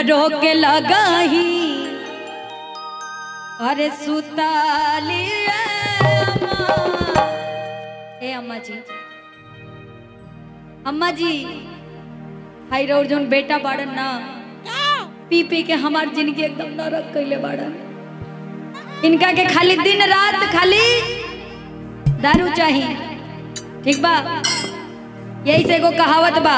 रोके लगाही। अरे सुताली ए अम्मा जी। अम्मा जी हाई रोड जोन बेटा बाड़न ना। पी पी के हमार ज़िंदगी एकदम नरक कैले बाड़न। इनका के खाली दिन रात खाली दारू चाहिए ठीक बा? यही से एगो कहावत बा।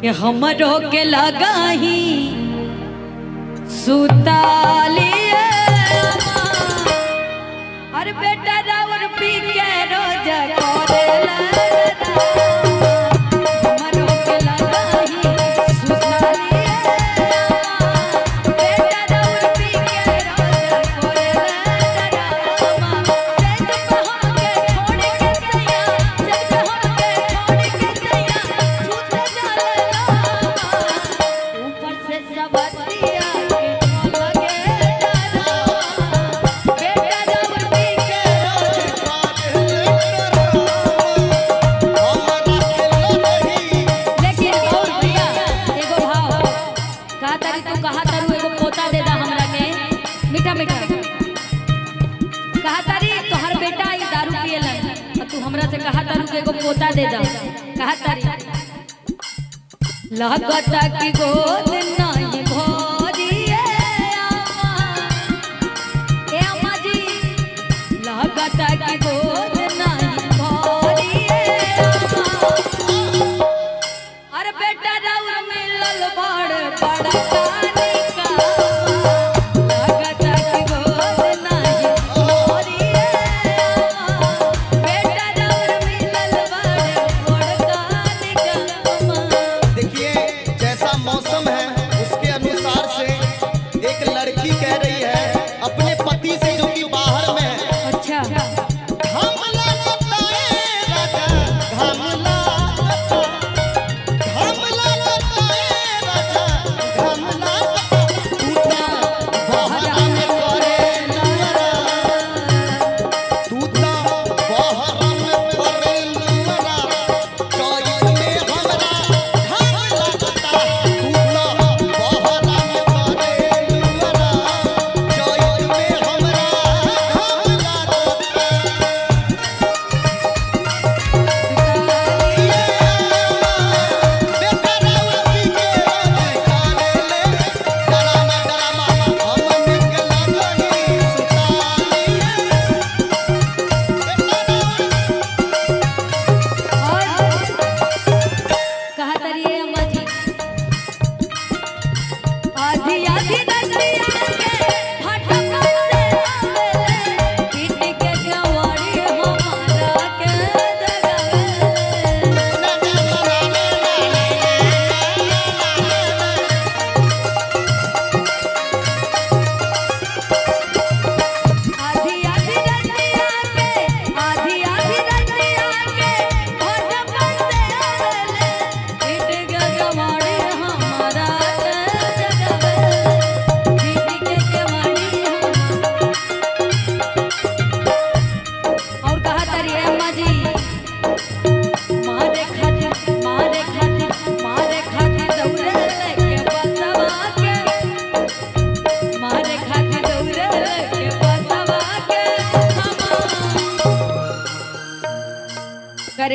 कि हमरो के सुता सुताली अरे बेटा कहा तू कहा तारू? एगो पोता दे दा हमरा के। मीठा मीठा। कहा तारी? तोहर बेटा ई दारू पियलन। और तू हमरा से कहा तारू के एगो पोता दे दा? कहा तारी? लगता की गोद नहीं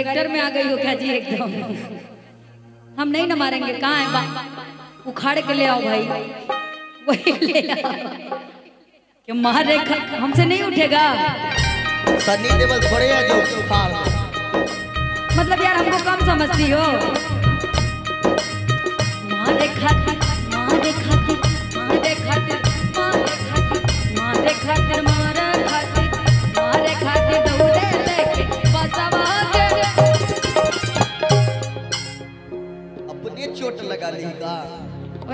कैरेक्टर में आ गई हो क्या जी एकदम। हम नहीं ना मारेंगे कहाँ है उखाड़ के ले आओ भाई। वही ले आओ। कि मारे. हमसे नहीं उठेगा। सन्नी देवल थोड़े हैं जो उखाड़ मतलब यार हमको कम समझती हो। मारे खातिर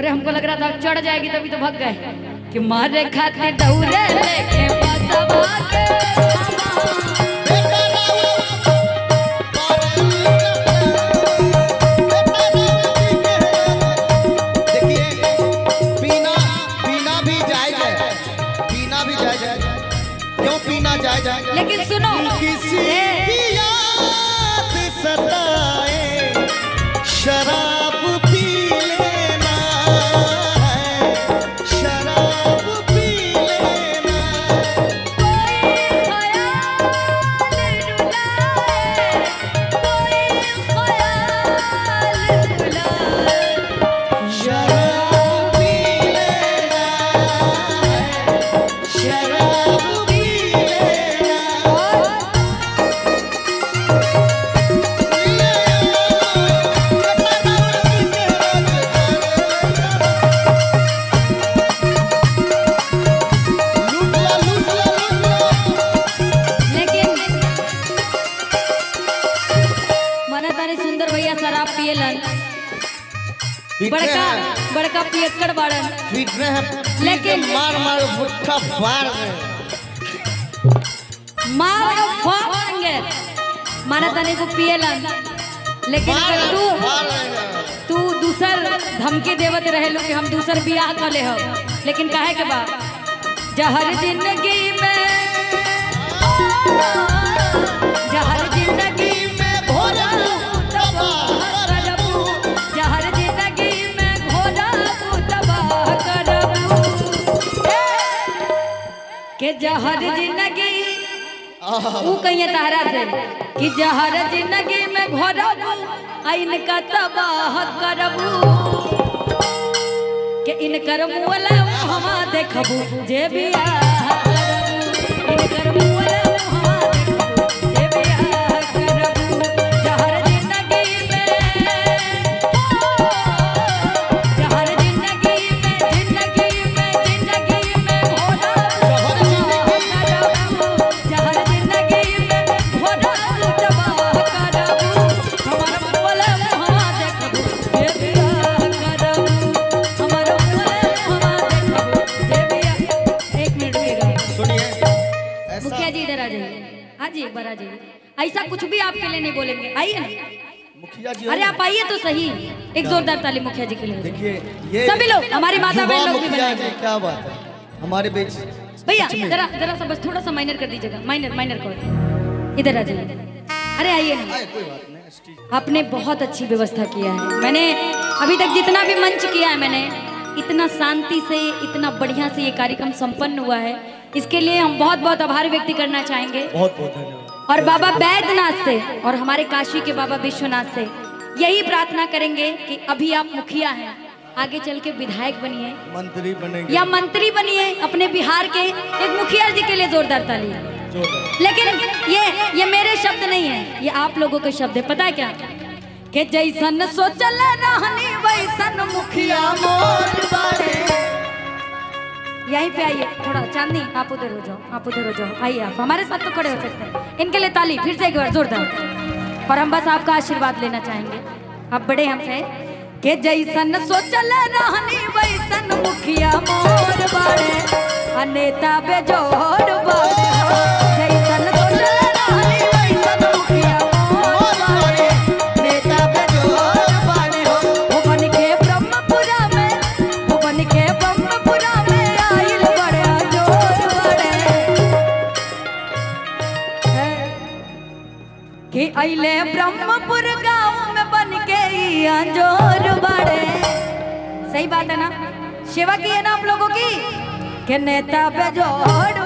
अरे हमको लग रहा था चढ़ जाएगी तभी तो भग गए। कि मारे खाते डौरे लेके बड़का बड़का पियक्कड़ बाड़न। लेकिन लेकिन- मार मार भुट्टा फाड़ दे। मार के फाड़ देंगे। माना ताने को पियलन लेकिन तू तू दूसर धमकी देवत रहेलू कि हम दूसर बियाह कर ले हो। लेकिन काहे के बा? जहर ज़िंदगी में जहर के जहर ज़िंदगी। ऊ कहिए तारा से कि जहर ज़िंदगी में घोरबू आइन का तबाह करबू। के इनकर मुला हम देखबू जे भी करबू नहीं बोलेंगे। आइए ना। मुखिया जी अरे आप आइए तो सही। एक जोरदार ताली मुखिया जी के लिए। देखिए ये सभी लोग, हमारी माता बहन लोग भी बनाएँगे। क्या बात है। हमारे बीच भैया जरा जरा सा बस थोड़ा सा माइनर कर दीजिएगा। माइनर माइनर कर इधर आ जाइए। अरे आइए ना। आपने बहुत अच्छी व्यवस्था किया है। मैंने अभी तक जितना भी मंच किया है मैंने इतना शांति से इतना बढ़िया से ये कार्यक्रम संपन्न हुआ है। इसके लिए हम बहुत बहुत आभार व्यक्त करना चाहेंगे। बहुत बहुत धन्यवाद। और बाबा बैद्यनाथ से और हमारे काशी के बाबा विश्वनाथ से यही प्रार्थना करेंगे कि अभी आप मुखिया हैं। आगे चल के विधायक बनिए। मंत्री बनेंगे। या मंत्री बनिए अपने बिहार के एक मुखिया जी के लिए जोरदार ताली। लेकिन ये ये मेरे शब्द नहीं है ये आप लोगों के शब्द है। पता है क्या? कि जैसन सोचल रहनी वैसन मुखिया मोर यहीं पे आइए। थोड़ा चांदनी, आप उधर हो जाओ, आप उधर हो जाओ। आइए आप, हमारे साथ तो खड़े हो सकते हैं। इनके लिए ताली, फिर से एक बार, जोरदार। और हम बस आपका आशीर्वाद लेना चाहेंगे। आप बड़े हमसे के जैसन सोचल रहनी, वैसन मुखिया मोर बारे अनेता बेजोर बाड़े अइले ब्रह्मपुर गाँव में बन के अंजोर बड़े। सही बात है ना? सेवा की है ना आप लोगों की? नेता बड़े